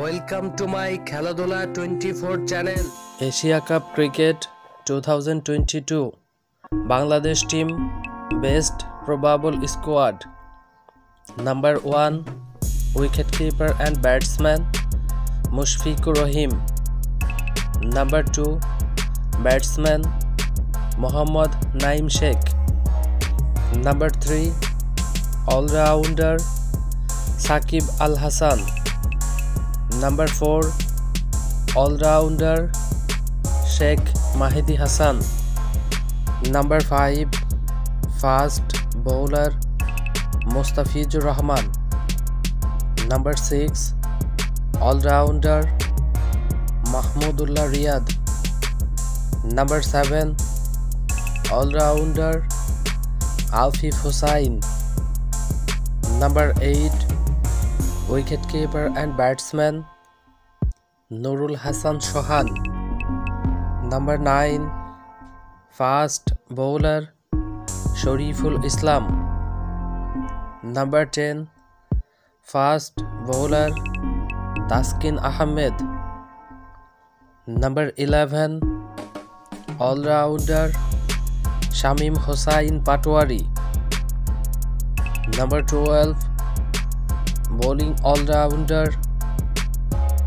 welcome to my Kheladhula twenty four channel Asia Cup cricket two thousand twenty two Bangladesh team best probable squad number one wicket keeper and batsman Mushfiqur Rahim number two batsman Mohammad Naim Sheikh number three allrounder Shakib Al Hasan number four allrounder Sheikh Mahedi Hasan number five fast bowler Mustafizur Rahman number six allrounder Mahmudullah Riyad number seven allrounder Afif Hossain number eight wicket keeper and batsman Nurul Hasan Sohan number nine fast bowler Shoriful Islam number ten fast bowler Taskin Ahmed number eleven allrounder Shamim Hossain Patwari number twelve bowling allrounder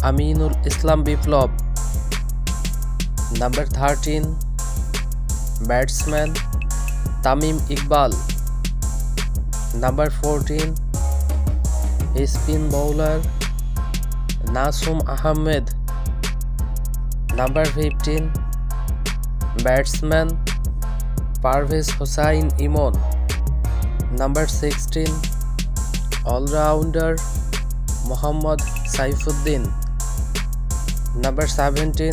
Aminul Islam Biplob number thirteen batsman Tamim Iqbal number fourteen spin bowler Nasum Ahmed number fifteen batsman Parvez Hossain Emon number sixteen allrounder Mohammad Saifuddin Number 17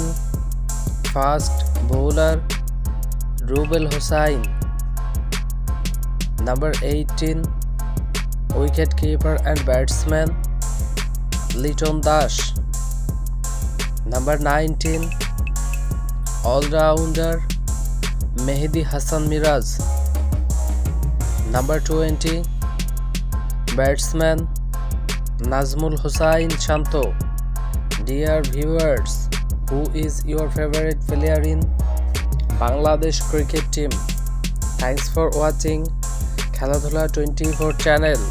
Fast bowler Rubel Hossain Number 18 Wicket keeper and batsman Liton Dash Number 19 All-rounder Mehdi Hassan Miraj Number 20 Batsman Nazmul Hussain Shanto dear viewers who is your favourite player in Bangladesh cricket team thanks for watching Kheladhula twenty four channel